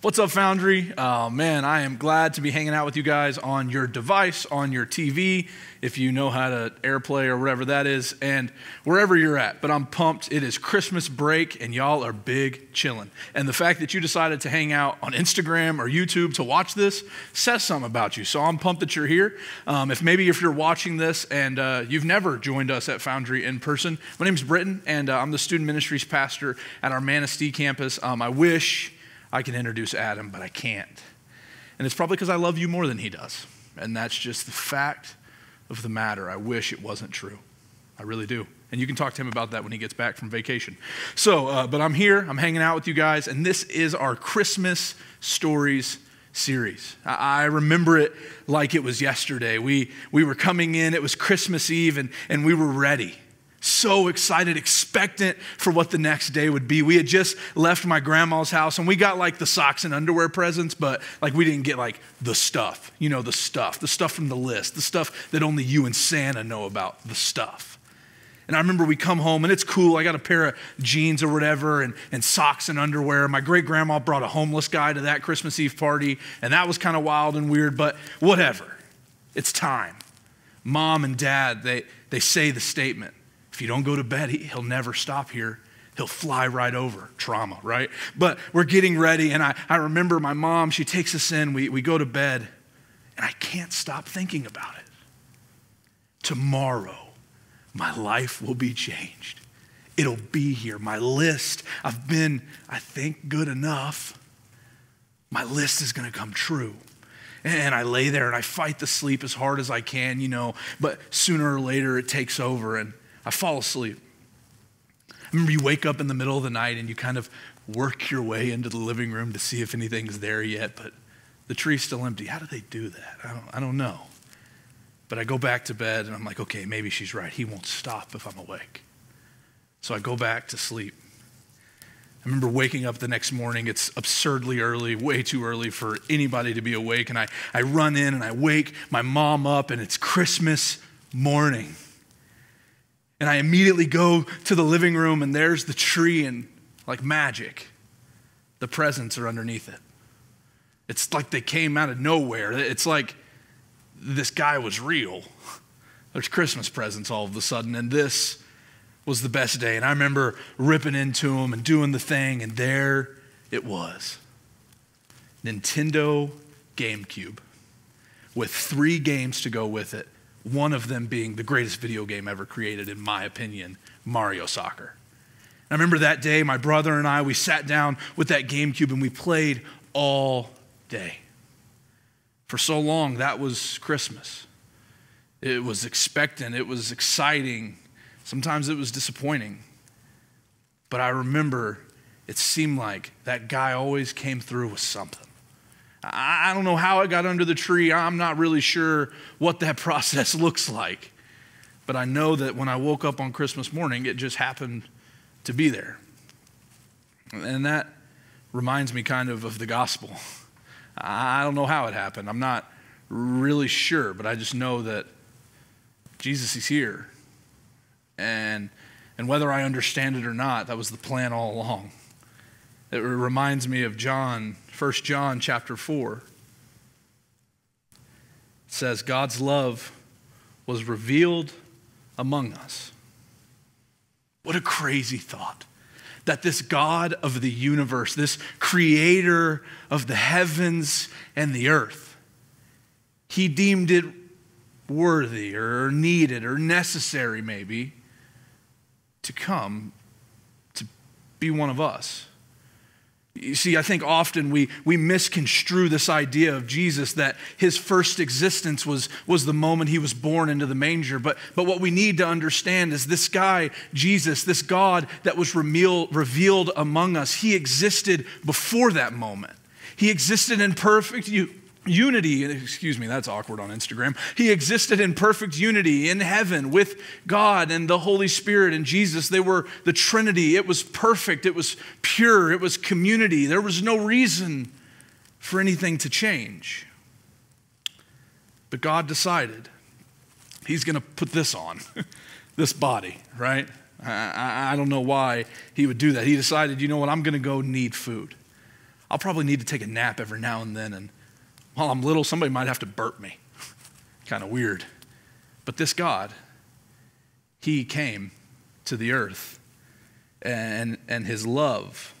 What's up, Foundry? Oh, man, I am glad to be hanging out with you guys on your device, on your TV, if you know how to AirPlay or whatever that is, and wherever you're at. But I'm pumped. It is Christmas break, and y'all are big chilling. And the fact that you decided to hang out on Instagram or YouTube to watch this says something about you. So I'm pumped that you're here. Um, if maybe if you're watching this and uh, you've never joined us at Foundry in person, my name's Britton, and uh, I'm the student ministries pastor at our Manistee campus. Um, I wish I can introduce Adam, but I can't. And it's probably because I love you more than he does. And that's just the fact of the matter. I wish it wasn't true. I really do. And you can talk to him about that when he gets back from vacation. So, uh, but I'm here, I'm hanging out with you guys, and this is our Christmas Stories series. I, I remember it like it was yesterday. We, we were coming in, it was Christmas Eve, and, and we were ready so excited, expectant for what the next day would be. We had just left my grandma's house and we got like the socks and underwear presents, but like we didn't get like the stuff, you know, the stuff, the stuff from the list, the stuff that only you and Santa know about, the stuff. And I remember we come home and it's cool. I got a pair of jeans or whatever and, and socks and underwear. My great grandma brought a homeless guy to that Christmas Eve party, and that was kind of wild and weird, but whatever. It's time. Mom and dad, they, they say the statement if you don't go to bed, he'll never stop here. He'll fly right over trauma, right? But we're getting ready, and I, I remember my mom, she takes us in, we, we go to bed, and I can't stop thinking about it. Tomorrow, my life will be changed. It'll be here. My list, I've been, I think, good enough. My list is going to come true. And I lay there and I fight the sleep as hard as I can, you know, but sooner or later it takes over. And I fall asleep. I remember you wake up in the middle of the night and you kind of work your way into the living room to see if anything's there yet, but the tree's still empty. How do they do that? I don't, I don't know. But I go back to bed and I'm like, okay, maybe she's right. He won't stop if I'm awake. So I go back to sleep. I remember waking up the next morning. It's absurdly early, way too early for anybody to be awake. And I, I run in and I wake my mom up, and it's Christmas morning. And I immediately go to the living room, and there's the tree, and like magic, the presents are underneath it. It's like they came out of nowhere. It's like this guy was real. There's Christmas presents all of a sudden, and this was the best day. And I remember ripping into them and doing the thing, and there it was Nintendo GameCube with three games to go with it one of them being the greatest video game ever created, in my opinion, Mario Soccer. I remember that day, my brother and I, we sat down with that GameCube and we played all day. For so long, that was Christmas. It was expectant, it was exciting. Sometimes it was disappointing. But I remember it seemed like that guy always came through with something. I don't know how it got under the tree. I'm not really sure what that process looks like. But I know that when I woke up on Christmas morning, it just happened to be there. And that reminds me kind of of the gospel. I don't know how it happened. I'm not really sure, but I just know that Jesus is here. And, and whether I understand it or not, that was the plan all along. It reminds me of John 1 John chapter 4 says, God's love was revealed among us. What a crazy thought. That this God of the universe, this creator of the heavens and the earth, he deemed it worthy or needed or necessary, maybe, to come to be one of us. You see, I think often we, we misconstrue this idea of Jesus that his first existence was, was the moment he was born into the manger. But, but what we need to understand is this guy, Jesus, this God that was revealed, revealed among us, he existed before that moment. He existed in perfect unity, excuse me, that's awkward on Instagram. He existed in perfect unity in heaven with God and the Holy Spirit and Jesus. They were the Trinity. It was perfect, it was pure, it was community. There was no reason for anything to change. But God decided He's going to put this on, this body, right? I, I, don't know why He would do that. He decided, you know what, I'm going to go need food. I'll probably need to take a nap every now and then. And while I'm little, somebody might have to burp me. kind of weird. But this God, He came to the earth, and, and His love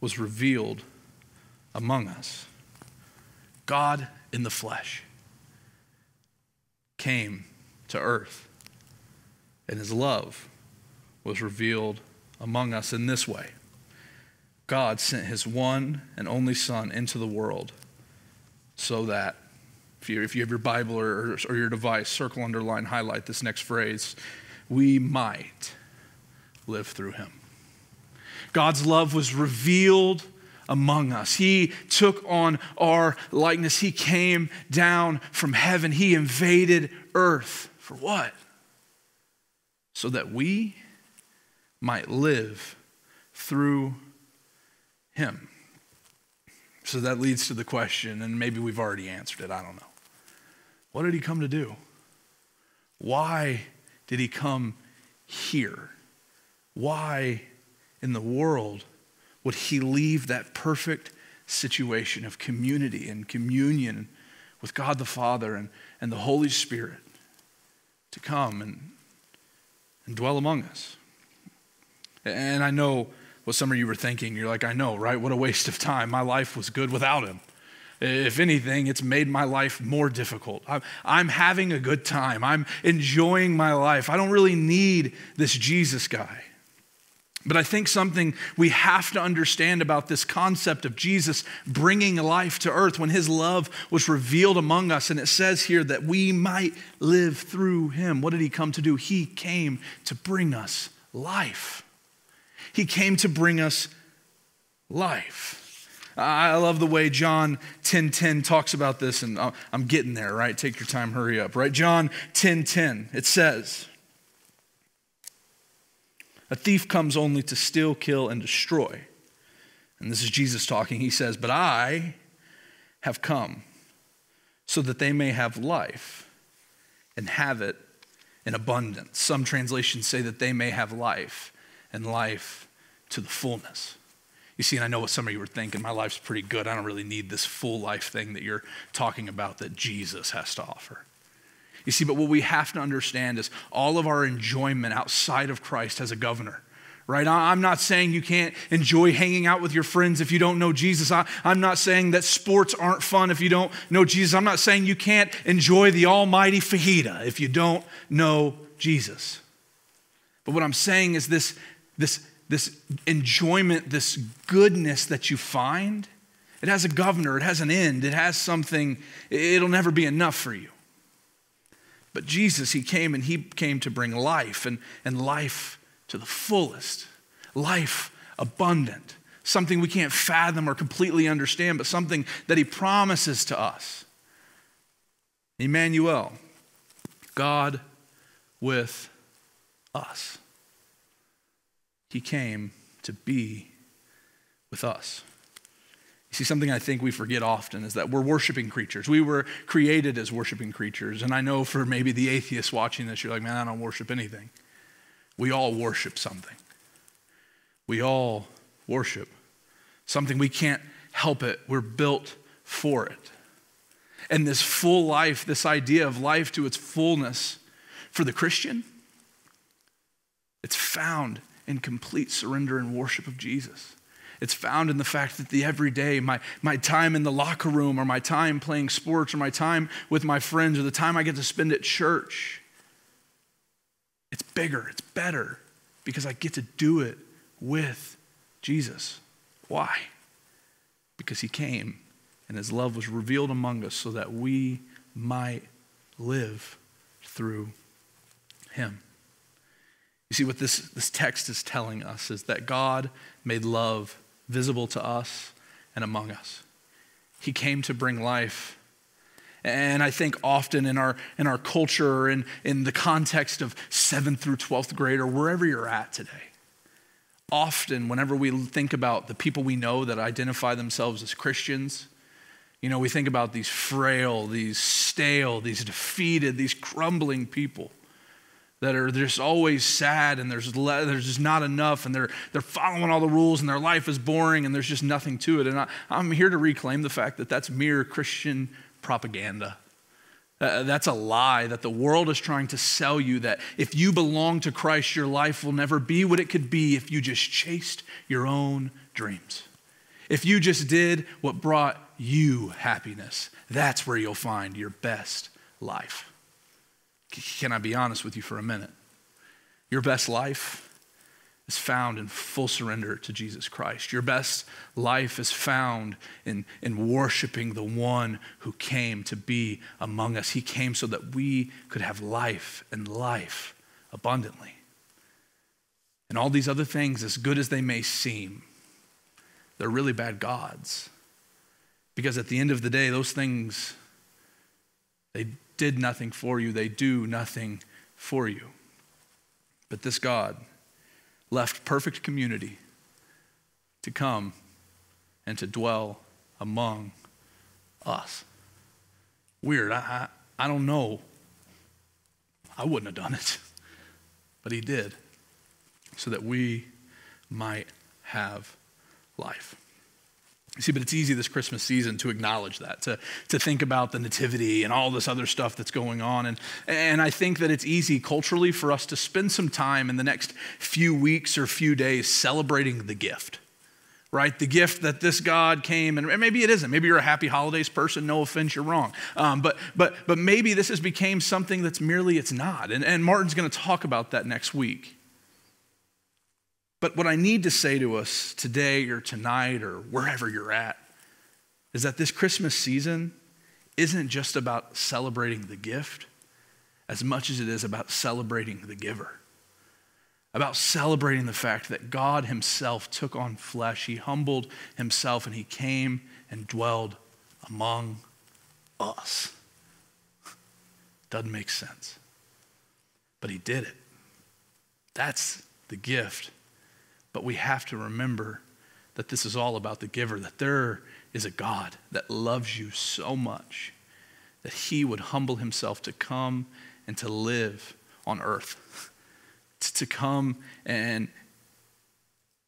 was revealed among us. God in the flesh came to earth, and His love was revealed among us in this way God sent his one and only Son into the world so that, if you, if you have your Bible or, or your device, circle, underline, highlight this next phrase, we might live through him. God's love was revealed among us. He took on our likeness. He came down from heaven. He invaded earth. For what? So that we might live through him. So that leads to the question, and maybe we've already answered it, I don't know. What did he come to do? Why did he come here? Why in the world would he leave that perfect situation of community and communion with God the Father and, and the Holy Spirit to come and, and dwell among us? And I know what some of you were thinking. You're like, I know, right? What a waste of time. My life was good without him. If anything, it's made my life more difficult. I'm, I'm, having a good time. I'm enjoying my life. I don't really need this Jesus guy. But I think something we have to understand about this concept of Jesus bringing life to earth when his love was revealed among us. And it says here that we might live through him. What did he come to do? He came to bring us life. He came to bring us life. I love the way John 10:10 10, 10 talks about this, and I'm getting there, right? Take your time, hurry up, right? John 10:10, 10, it says, A thief comes only to steal, kill, and destroy. And this is Jesus talking. He says, But I have come so that they may have life and have it in abundance. Some translations say that they may have life and life to the fullness. You see, and I know what some of you were thinking, my life's pretty good. I don't really need this full life thing that you're talking about that Jesus has to offer. You see, but what we have to understand is all of our enjoyment outside of Christ has a governor right? I'm not saying you can't enjoy hanging out with your friends if you don't know Jesus. I, am not saying that sports aren't fun if you don't know Jesus. I'm not saying you can't enjoy the almighty fajita if you don't know Jesus. But what I'm saying is this, this this enjoyment, this goodness that you find, it has a governor, it has an end, it has something, it'll never be enough for you. But Jesus, He came and He came to bring life and, and life to the fullest, life abundant, something we can't fathom or completely understand, but something that He promises to us. Emmanuel, God with us. He came to be with us. You see, something I think we forget often is that we're worshiping creatures. We were created as worshiping creatures. And I know for maybe the atheists watching this, you're like, man, I don't worship anything. We all worship something. We all worship something we can't help it. We're built for it. And this full life, this idea of life to its fullness for the Christian, it's found in complete surrender and worship of Jesus. It's found in the fact that the everyday, my, my time in the locker room, or my time playing sports, or my time with my friends, or the time I get to spend at church, it's bigger, it's better, because I get to do it with Jesus. Why? Because he came and his love was revealed among us so that we might live through him. You see, what this, this text is telling us is that God made love visible to us and among us. He came to bring life. And I think often in our, in our culture, in, in the context of 7th through 12th grade, or wherever you're at today, often whenever we think about the people we know that identify themselves as Christians, you know, we think about these frail, these stale, these defeated, these crumbling people that are just always sad and there's, le- there's just not enough and they're, they're following all the rules and their life is boring and there's just nothing to it. And I, I'm here to reclaim the fact that that's mere Christian propaganda. Uh, that's a lie that the world is trying to sell you that if you belong to Christ, your life will never be what it could be if you just chased your own dreams. If you just did what brought you happiness, that's where you'll find your best life. Can I be honest with you for a minute? Your best life is found in full surrender to Jesus Christ. Your best life is found in, in worshiping the one who came to be among us. He came so that we could have life and life abundantly. And all these other things, as good as they may seem, they're really bad gods. Because at the end of the day, those things, they did nothing for you, they do nothing for you. But this God left perfect community to come and to dwell among us. Weird. I, I, I don't know. I wouldn't have done it, but He did so that we might have life. See, but it's easy this Christmas season to acknowledge that, to, to think about the nativity and all this other stuff that's going on. And, and I think that it's easy culturally for us to spend some time in the next few weeks or few days celebrating the gift, right? The gift that this God came, and maybe it isn't. Maybe you're a happy holidays person. No offense, you're wrong. Um, but, but, but maybe this has become something that's merely it's not. And, and Martin's going to talk about that next week. But what I need to say to us today or tonight or wherever you're at is that this Christmas season isn't just about celebrating the gift as much as it is about celebrating the giver. About celebrating the fact that God Himself took on flesh. He humbled Himself and He came and dwelled among us. Doesn't make sense. But He did it. That's the gift but we have to remember that this is all about the giver, that there is a God that loves you so much that he would humble himself to come and to live on earth, to come and,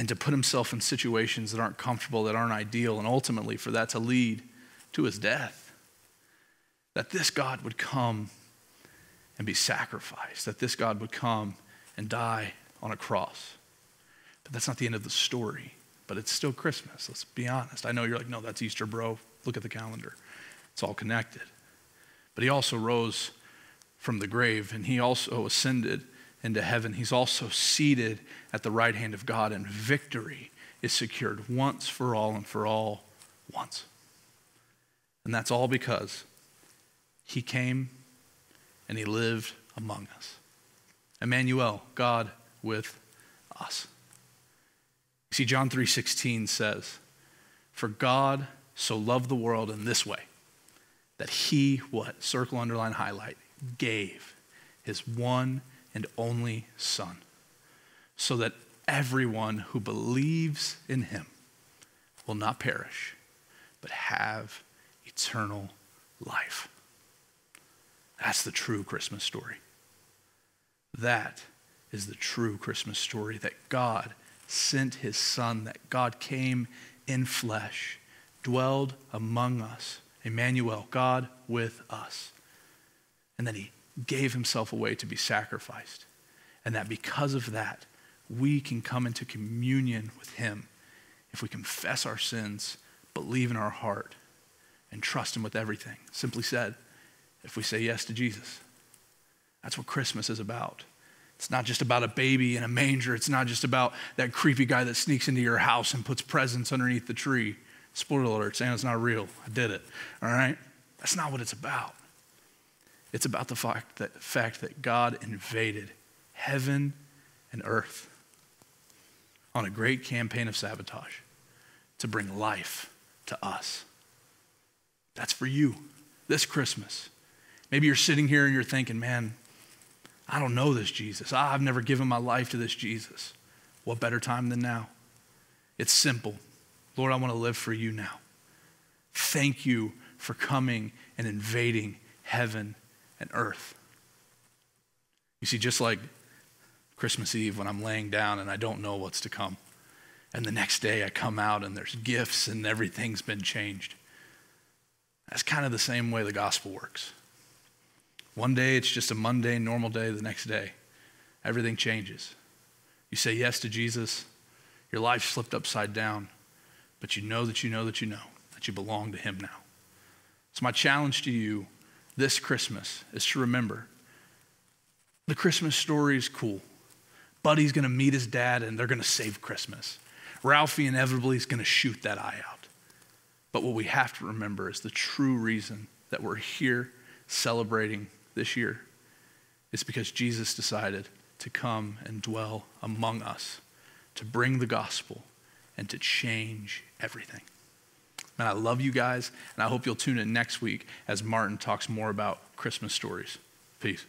and to put himself in situations that aren't comfortable, that aren't ideal, and ultimately for that to lead to his death. That this God would come and be sacrificed, that this God would come and die on a cross. But that's not the end of the story. But it's still Christmas. Let's be honest. I know you're like, no, that's Easter, bro. Look at the calendar. It's all connected. But he also rose from the grave and he also ascended into heaven. He's also seated at the right hand of God, and victory is secured once for all and for all once. And that's all because he came and he lived among us. Emmanuel, God with us. See, John 3:16 says, "For God so loved the world in this way, that he, what? Circle, underline, highlight, gave his one and only Son, so that everyone who believes in him will not perish, but have eternal life. That's the true Christmas story. That is the true Christmas story that God sent his son, that God came in flesh, dwelled among us, Emmanuel, God with us. And then he gave himself away to be sacrificed. And that because of that, we can come into communion with him if we confess our sins, believe in our heart, and trust him with everything. Simply said, if we say yes to Jesus. That's what Christmas is about. It's not just about a baby in a manger. It's not just about that creepy guy that sneaks into your house and puts presents underneath the tree. Spoiler alert, Santa's not real. I did it. All right? That's not what it's about. It's about the fact that, fact that God invaded heaven and earth on a great campaign of sabotage to bring life to us. That's for you this Christmas. Maybe you're sitting here and you're thinking, man, I don't know this Jesus. I've never given my life to this Jesus. What better time than now? It's simple. Lord, I want to live for you now. Thank you for coming and invading heaven and earth. You see, just like Christmas Eve when I'm laying down and I don't know what's to come. And the next day I come out and there's gifts and everything's been changed. That's kind of the same way the gospel works. One day it's just a mundane, normal day. The next day, everything changes. You say yes to Jesus, your life slipped upside down, but you know that you know that you know that you belong to Him now. So, my challenge to you this Christmas is to remember the Christmas story is cool. Buddy's going to meet his dad and they're going to save Christmas. Ralphie inevitably is going to shoot that eye out. But what we have to remember is the true reason that we're here celebrating this year is because Jesus decided to come and dwell among us, to bring the gospel, and to change everything. Man, I love you guys, and I hope you'll tune in next week as Martin talks more about Christmas stories. Peace.